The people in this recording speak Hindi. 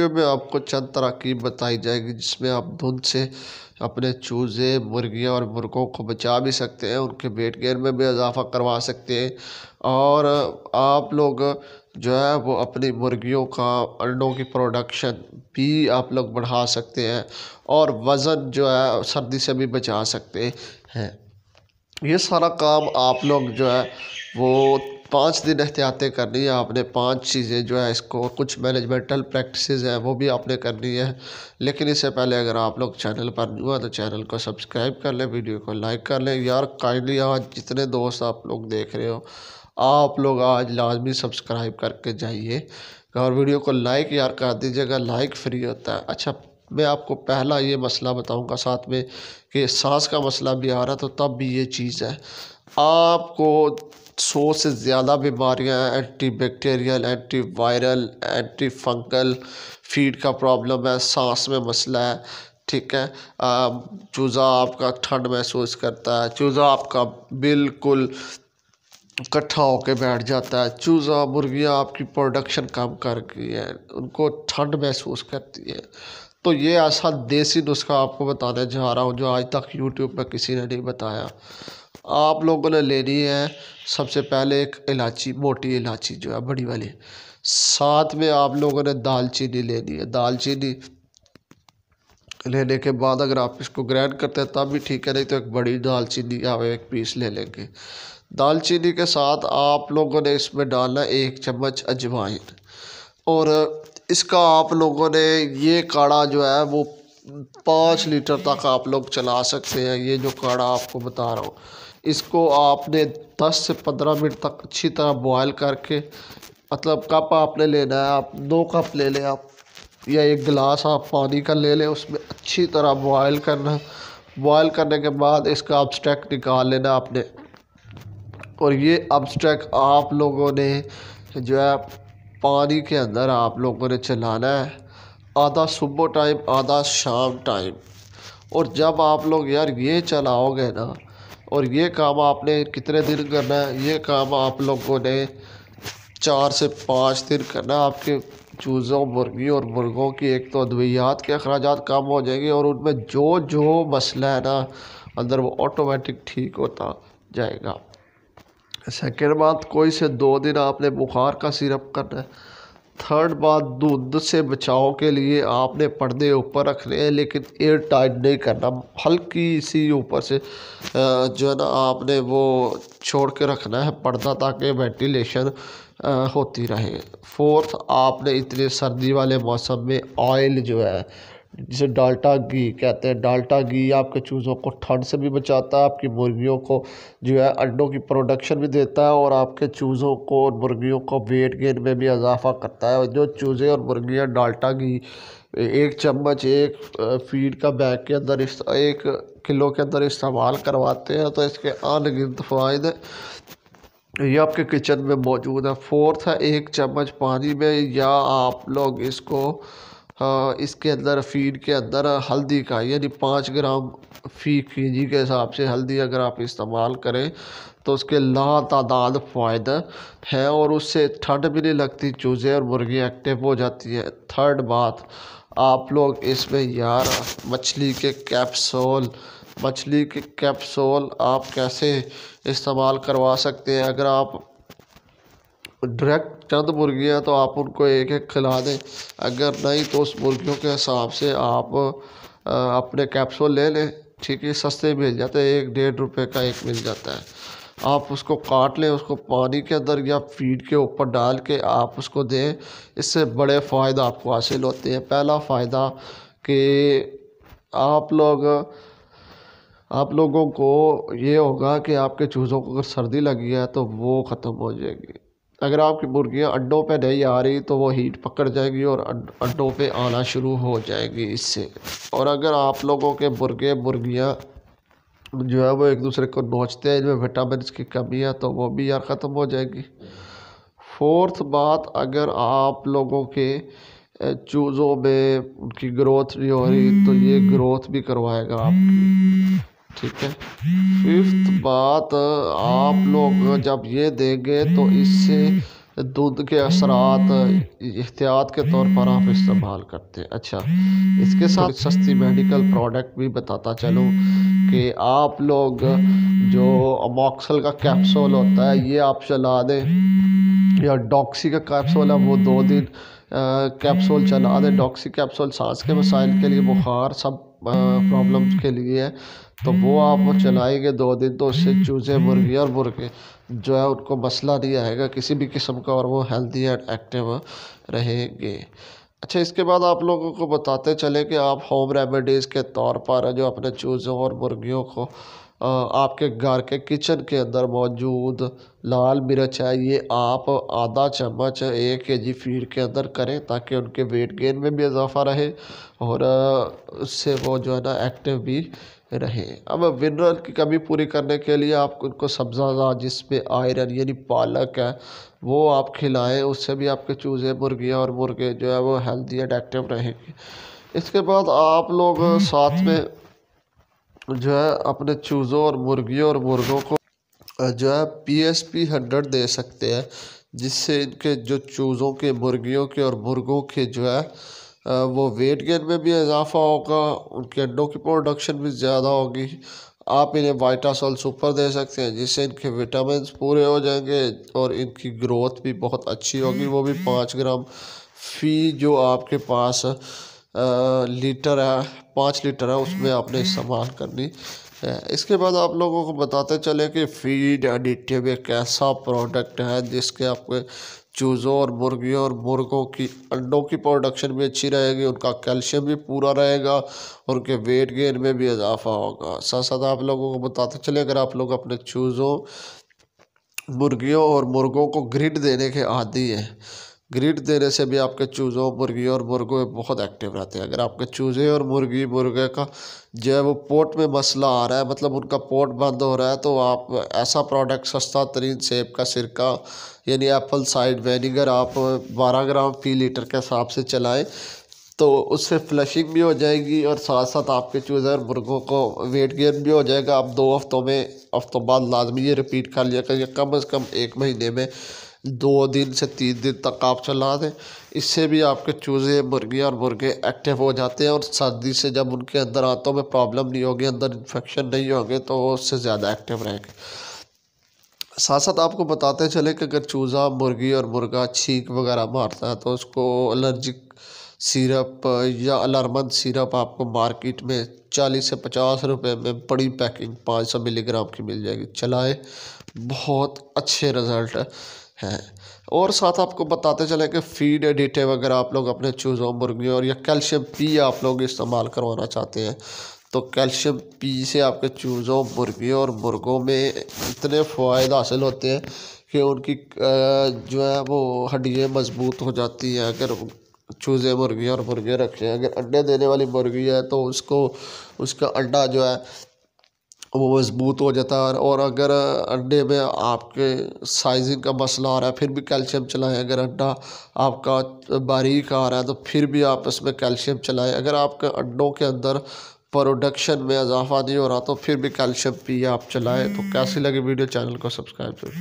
वीडियो में आपको चंद तरकीब बताई जाएगी, जिसमें आप धुंध से अपने चूज़े, मुर्गियाँ और मुर्गों को बचा भी सकते हैं, उनके वेट गेन में भी इजाफा करवा सकते हैं। और आप लोग जो है, वो अपनी मुर्गियों का, अंडों की प्रोडक्शन भी आप लोग बढ़ा सकते हैं और वज़न जो है, सर्दी से भी बचा सकते हैं। ये सारा काम आप लोग जो है, वो पाँच दिन एहतियातें करनी है, आपने पाँच चीज़ें जो है इसको, कुछ मैनेजमेंटल प्रैक्टिसेस हैं, वो भी आपने करनी है। लेकिन इससे पहले अगर आप लोग चैनल पर न्यू है तो चैनल को सब्सक्राइब कर लें वीडियो को लाइक कर लें। यार काइंडली आज जितने दोस्त आप लोग देख रहे हो, आप लोग आज लाजमी सब्सक्राइब करके जाइए। और वीडियो को लाइक यार कर दीजिएगा लाइक फ्री होता है। अच्छा मैं आपको पहला ये मसला बताऊँगा साथ में कि सांस का मसला भी आ रहा तो तब भी ये चीज़ है। आपको सौ से ज़्यादा बीमारियाँ anti bacterial anti viral anti fungal feed का प्रॉब्लम है, सांस में मसला है, ठीक है? चूज़ा आपका ठंड महसूस करता है, चूज़ा आपका बिल्कुल इकट्ठा होकर बैठ जाता है, चूज़ा मुर्गियाँ आपकी प्रोडक्शन कम कर गई है, उनको ठंड महसूस करती है। तो ये ऐसा देसी नुस्खा आपको बताने जा रहा हूँ, जो आज तक यूट्यूब पर किसी ने नहीं बताया। आप लोगों ने लेनी है, सबसे पहले एक इलायची, मोटी इलायची जो है, बड़ी वाली। साथ में आप लोगों ने दालचीनी लेनी है। दालचीनी लेने के बाद अगर आप इसको ग्रैंड करते हैं, तब भी ठीक है, नहीं तो एक बड़ी दालचीनी आप एक पीस ले लेंगे। दालचीनी के साथ आप लोगों ने इसमें डालना एक चम्मच अजवाइन। और इसका आप लोगों ने ये काढ़ा जो है, वो पाँच लीटर तक आप लोग चला सकते हैं। ये जो काढ़ा आपको बता रहा हूँ इसको आपने दस से पंद्रह मिनट तक अच्छी तरह बॉयल करके मतलब कप आपने लेना है, आप दो कप ले लें आप, या एक गिलास आप पानी का ले लें, उसमें अच्छी तरह बॉयल करना बॉयल करने के बाद इसका अब्स्ट्रैक्ट निकाल लेना आपने। और ये अब्स्ट्रैक्ट आप लोगों ने जो है, पानी के अंदर आप लोगों ने चलाना है। आधा सुबह टाइम आधा शाम टाइम और जब आप लोग यार ये चलाओगे ना और ये काम आपने कितने दिन करना है? ये काम आप लोगों ने चार से पाँच दिन करना आपके चूज़ों मुर्गी और मुर्गों की एक तो अद्वियात के अखराज कम हो जाएँगे और उनमें जो जो मसला है ना, अंदर वो ऑटोमेटिक ठीक होता जाएगा। सेकेंड बात, कोई से दो दिन आपने बुखार का सिरप करना है। थर्ड बात, दूध से बचाव के लिए आपने पर्दे ऊपर रखने हैं, लेकिन एयर टाइट नहीं करना। हल्की सी ऊपर से जो है ना, आपने वो छोड़ के रखना है पर्दा ताकि वेंटिलेशन होती रहे। फोर्थ, आपने इतने सर्दी वाले मौसम में ऑयल जो है जिसे डाल्टा घी कहते हैं। डाल्टा घी आपके चूज़ों को ठंड से भी बचाता है, आपकी मुर्गियों को जो है अंडों की प्रोडक्शन भी देता है और आपके चूज़ों को और मुर्गियों को वेट गेन में भी इजाफा करता है। और जो चूज़े और मुर्गियाँ डाल्टा घी, एक चम्मच, एक फ़ीड का बैग के अंदर इस, एक किलो के अंदर इस्तेमाल करवाते हैं तो इसके अनगिनत फ़ायदे ये आपके किचन में मौजूद है। फोर्थ है, एक चम्मच पानी में, या आप लोग इसको इसके अंदर फ़ीड के अंदर हल्दी का, यानी पाँच ग्राम फ़ी के जी के हिसाब से हल्दी अगर आप इस्तेमाल करें तो उसके ला तादाद फ़ायदा हैं और उससे ठंड भी नहीं लगती, चूज़े और मुर्गी एक्टिव हो जाती है। थर्ड बात, आप लोग इसमें यार मछली के कैप्सूल मछली के कैप्सूल आप कैसे इस्तेमाल करवा सकते हैं? अगर आप डायरेक्ट चंद मुर्गियाँ तो आप उनको एक एक खिला दें। अगर नहीं तो उस मुर्गियों के हिसाब से आप अपने कैप्सूल ले लें। ठीक है, सस्ते मिल जाते हैं, एक डेढ़ रुपए का एक मिल जाता है। आप उसको काट लें, उसको पानी के अंदर या फ़ीड के ऊपर डाल के आप उसको दें। इससे बड़े फ़ायदा आपको हासिल होते हैं। पहला फ़ायदा कि आप लोग, आप लोगों को ये होगा कि आपके चूज़ों को अगर सर्दी लगी है तो वो ख़त्म हो जाएगी। अगर आपकी मुर्गियाँ अंडों पे नहीं आ रही तो वो हीट पकड़ जाएगी और अंडों पे आना शुरू हो जाएगी इससे। और अगर आप लोगों के मुर्गे मुर्गियाँ जो है वो एक दूसरे को नोचते हैं इनमें विटामिन की कमी है तो वो भी यार ख़त्म हो जाएगी। फोर्थ बात अगर आप लोगों के चूज़ों में उनकी ग्रोथ नहीं हो रही तो ये ग्रोथ भी करवाएगा आपकी। ठीक है। फिफ्थ बात, आप लोग जब ये देंगे तो इससे दूध के असरात, एहतियात के तौर पर आप इस्तेमाल करते हैं। अच्छा इसके साथ सस्ती मेडिकल प्रोडक्ट भी बताता चलूँ कि आप लोग जो अमोक्सल का कैप्सूल होता है, ये आप चला दें, या डॉक्सी का कैप्सूल है, वो दो दिन कैप्सूल चला दें। डॉक्सी कैप्सूल सांस के मसाइल के लिए बुखार सब प्रॉब्लम्स के लिए है तो वो आप चलाएँगे दो दिन तो उससे चूज़े मुर्गी और मुर्गे जो है उनको मसला नहीं आएगा किसी भी किस्म का और वो हेल्दी एंड एक्टिव रहेंगे। अच्छा इसके बाद आप लोगों को बताते चले कि आप होम रेमेडीज़ के तौर पर जो अपने चूज़ों और मुर्गियों को आपके घर के किचन के अंदर मौजूद लाल मिर्च है, ये आप आधा चम्मच एक के जी फ़ीड के अंदर करें ताकि उनके वेट गेन में भी इजाफ़ा रहे और उससे वो जो है ना एक्टिव भी रहे। अब मिनरल की कमी पूरी करने के लिए आप उनको सब्ज़ा जिसमें आयरन यानी पालक है, वो आप खिलाएँ, उससे भी आपके चूज़े, मुर्गियाँ और मुर्गे जो है वो हेल्दी एंड एक्टिव रहेंगे। इसके बाद आप लोग साथ में जो है, अपने चूज़ों और मुर्गियों और मुर्गों को जो है पी एस पी हंड्रेड दे सकते हैं, जिससे इनके जो चूज़ों के, मुर्गियों के और मुर्गों के जो है वो वेट गेन में भी इजाफ़ा होगा, उनके अंडों की प्रोडक्शन भी ज़्यादा होगी। आप इन्हें वाइटासॉल सुपर दे सकते हैं, जिससे इनके विटामिन पूरे हो जाएँगे और इनकी ग्रोथ भी बहुत अच्छी होगी, वो भी पाँच ग्राम फ़ी जो आपके पास लीटर है, पाँच लीटर है, उसमें आपने इस्तेमाल करनी है। इसके बाद आप लोगों को बताते चले कि फ़ीड एडिटिव एक ऐसा प्रोडक्ट है, जिसके आपके चूज़ों और मुर्गियों और मुर्गों की अंडों की प्रोडक्शन भी अच्छी रहेगी, उनका कैल्शियम भी पूरा रहेगा और उनके वेट गेन में भी इजाफा होगा। साथ साथ आप लोगों को बताते चले, अगर आप लोग अपने चूज़ों, मुर्गियों और मुर्गों को ग्रिड देने के आदि हैं ग्रिड देने से भी आपके चूज़ों मुर्गी और मुर्गों बहुत एक्टिव रहते हैं। अगर आपके चूज़े और मुर्गी, मुर्गे का जो है वो पोट में मसला आ रहा है मतलब उनका पोट बंद हो रहा है तो आप ऐसा प्रोडक्ट सस्ता तरीन सेब का, सिरका, यानी एप्पल साइड वेनिगर आप बारह ग्राम फ़ी लीटर के हिसाब से चलाएँ तो उससे फ्लशिंग भी हो जाएगी और साथ साथ आपके चूज़े और मुर्गों को वेट गेन भी हो जाएगा। आप दो हफ्तों में, हफ्तों बाद लाजमी ये रिपीट कर लिया करिए, कम अज़ कम एक महीने में दो दिन से तीन दिन तक आप चला दें। इससे भी आपके चूज़े मुर्गियाँ और मुर्गे एक्टिव हो जाते हैं और सर्दी से जब उनके अंदर आंतों में प्रॉब्लम नहीं होगी, अंदर इन्फेक्शन नहीं होंगे तो वो उससे ज़्यादा एक्टिव रहेंगे। साथ साथ आपको बताते चले कि अगर चूज़ा मुर्गी और मुर्गा छींक वगैरह मारता है तो उसको एलर्जिक सिरप या अलार्मन सिरप आपको मार्केट में चालीस से पचास रुपए में बड़ी पैकिंग पाँच सौ मिलीग्राम की मिल जाएगी। चलाए, बहुत अच्छे रिज़ल्ट हैं। और साथ आपको बताते चले कि फ़ीड एडिटिव अगर आप लोग अपने चूज़ों मुर्गियों और या कैल्शियम पी आप लोग इस्तेमाल करवाना चाहते हैं तो कैल्शियम पी से आपके चूज़ों मुर्गियों और मुर्गों में इतने फ़ायदे हासिल होते हैं कि उनकी जो है वो हड्डियाँ मज़बूत हो जाती हैं। अगर चूज़े मुर्गियाँ और मुर्गे रखे हैं, अगर अंडे देने वाली मुर्गी है तो उसको, उसका अंडा जो है वो मज़बूत हो जाता है। और अगर अंडे में आपके साइजिंग का मसला आ रहा है, फिर भी कैल्शियम चलाएँ। अगर अंडा आपका बारीक आ रहा है तो फिर भी आप इसमें कैल्शियम चलाएँ। अगर आपके अंडों के अंदर प्रोडक्शन में इजाफा नहीं हो रहा तो फिर भी कैल्शियम पिए आप चलाएँ। तो कैसी लगी वीडियो? चैनल को सब्सक्राइब करें